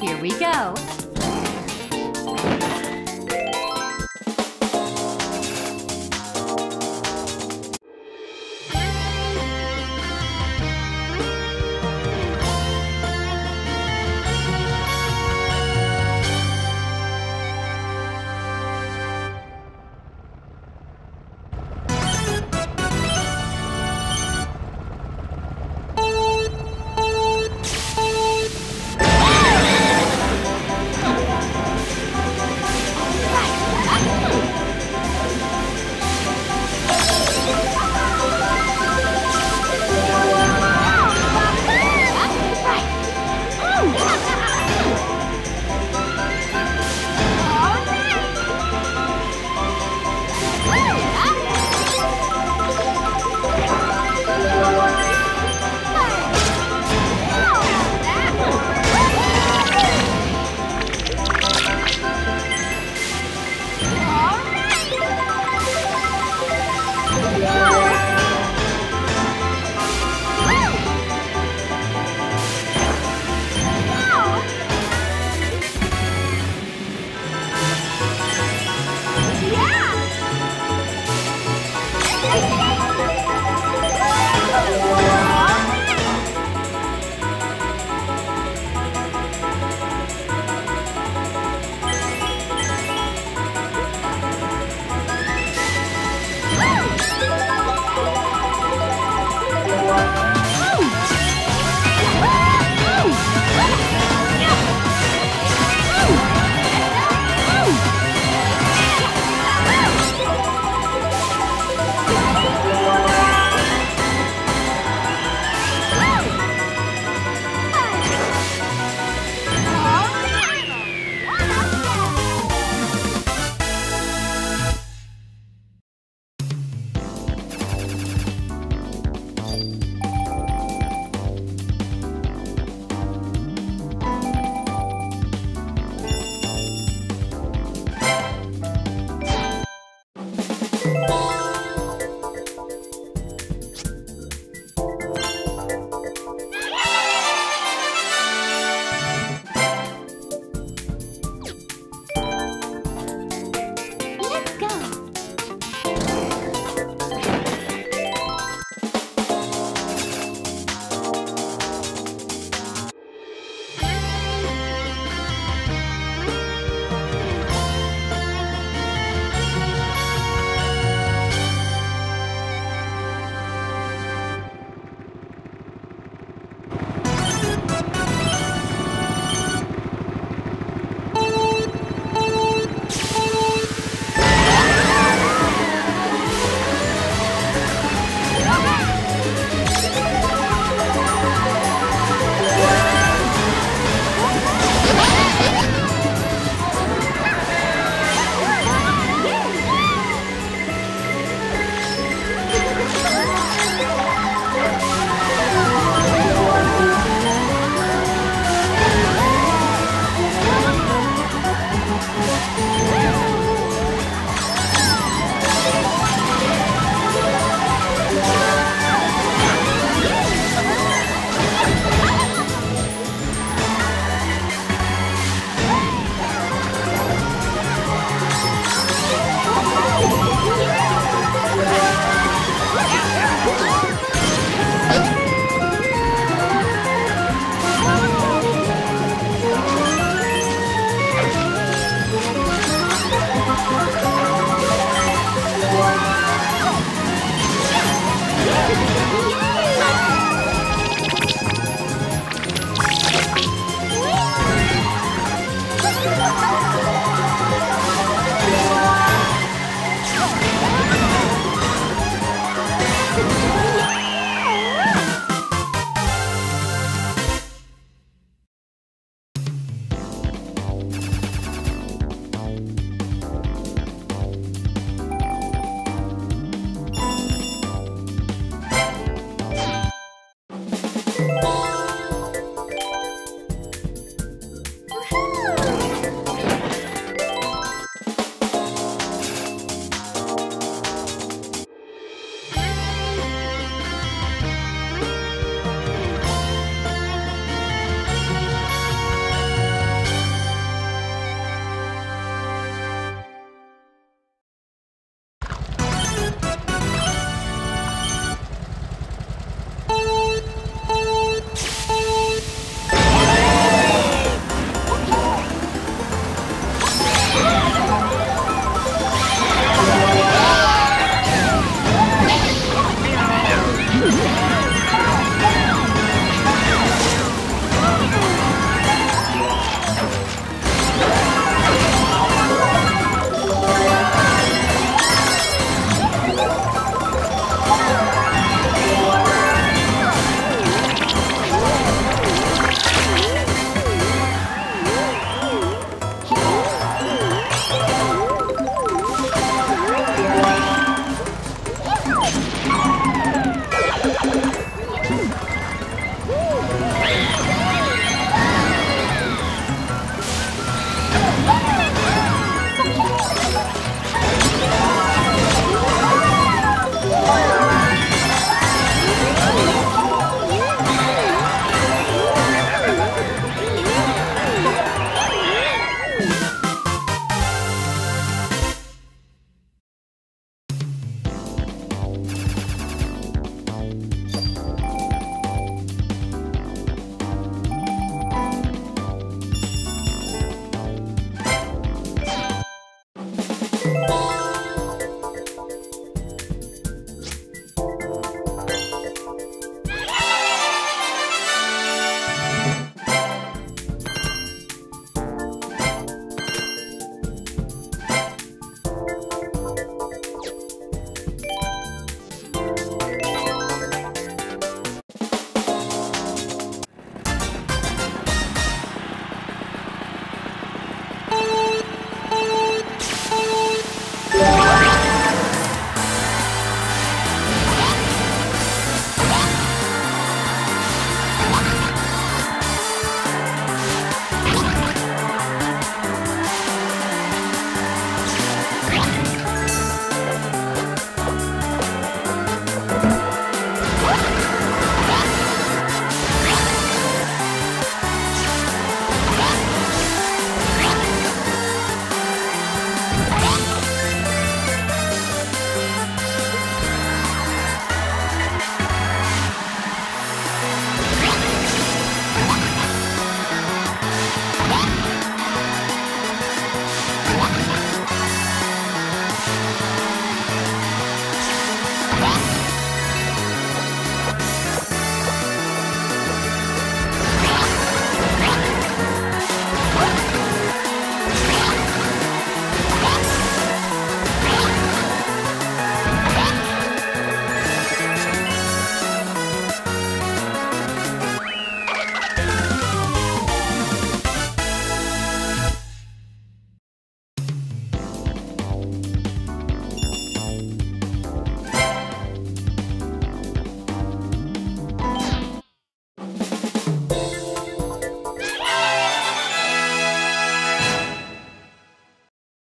Here we go.